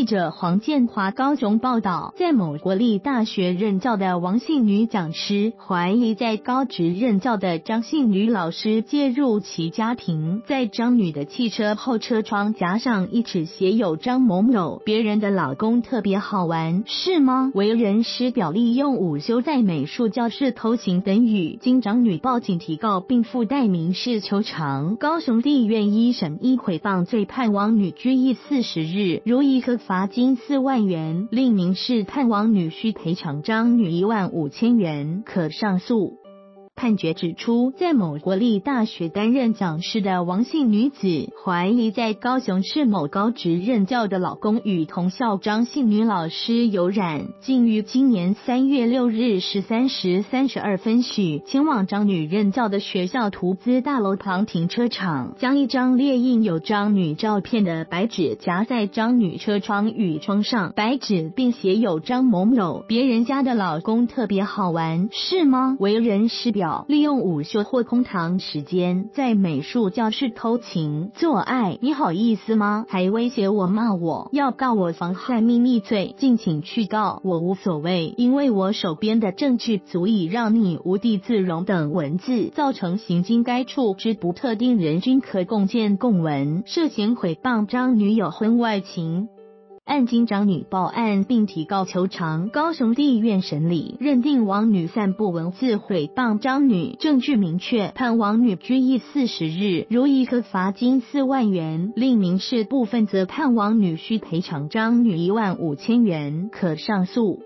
记者黄建华高雄报道，在某国立大学任教的王姓女讲师，怀疑在高职任教的张姓女老师介入其家庭，在张女的汽车后车窗夹上一纸写有张某某别人的老公特别好玩，是吗？为人师表利用午休在美术教室偷情等语，经张女报警提告，并附带民事求偿。高雄地院一审一回放罪判王女拘役四十日，如一颗。罚金四万元，另民事探望女婿赔偿张女一万五千元，可上诉。判决指出，在某国立大学担任讲师的王姓女子，怀疑在高雄市某高职任教的老公与同校张姓女老师有染，竟于今年三月六日十三时三十二分许，前往张女任教的学校图资大楼旁停车场，将一张列印有张女照片的白纸夹在张女车窗与窗上，白纸并写有张某某别人家的老公特别好玩，是吗？为人师表。利用午休或空堂时间在美术教室偷情做爱，你好意思吗？还威胁我骂我，要告我妨害秘密罪，敬请去告我无所谓，因为我手边的证据足以让你无地自容等文字，造成行经该处之不特定人均可共见共闻，涉嫌诽谤张女友婚外情。案经张女报案并提告求偿，高雄地院审理认定王女散布文字诽谤张女，证据明确，判王女拘役四十日，如一颗罚金四万元，另民事部分则判王女需赔偿张女一万五千元，可上诉。